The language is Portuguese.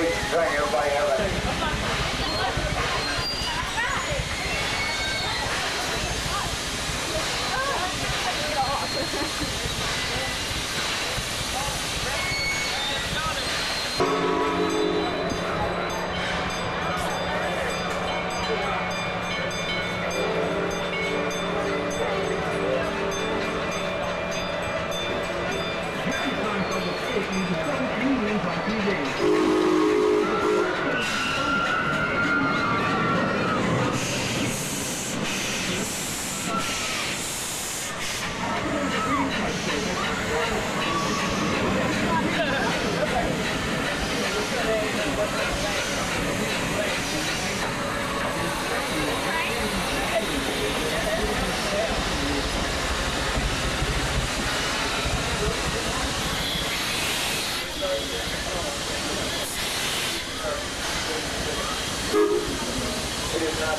big thing. Everybody have a It is not